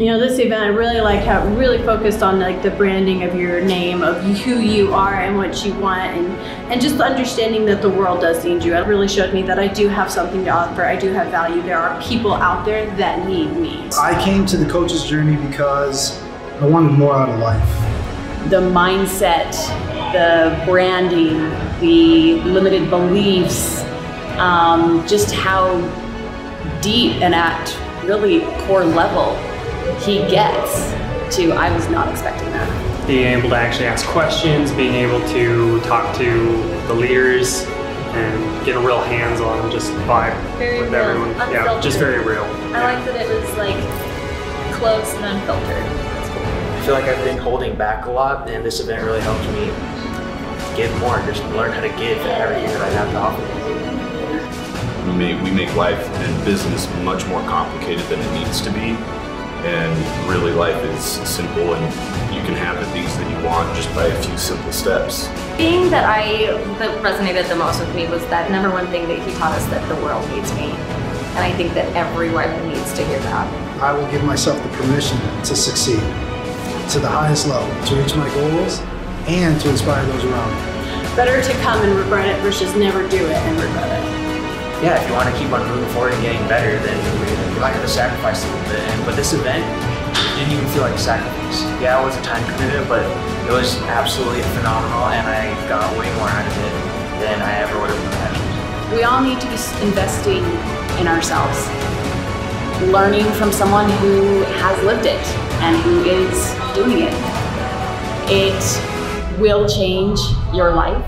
you know this event i really like how it really focused on like the branding of your name of who you are and what you want and and just understanding that the world does need you. It really showed me that i do have something to offer. I do have value. There are people out there that need me. I came to the coach's journey because I wanted more out of life. the mindset the branding the limited beliefs um, just how deep and at really core level he gets to i was not expecting that being able to actually ask questions, being able to talk to the leaders, and get a real hands-on just vibe Very with real, everyone. Yeah, just very real. I like that it was like close and unfiltered. I feel like I've been holding back a lot, and this event really helped me give more, just learn how to give everything that I have to offer. We make, we make life and business much more complicated than it needs to be. And really, life is simple, and you can have the things that you want just by a few simple steps. The thing that I that resonated the most with me was that number one thing that he taught us that the world needs me. And I think that everyone needs to hear that. I will give myself the permission to succeed to the highest level, to reach my goals, and to inspire those around me. better to come and regret it versus never do it and regret it Yeah, if you want to keep on moving forward and getting better, then you have to sacrifice a little bit. And, but this event didn't even feel like a sacrifice. Yeah, it was a time commitment, but it was absolutely phenomenal, and I got way more out of it than I ever would have imagined. we all need to be investing in ourselves learning from someone who has lived it and who is doing it it will change your life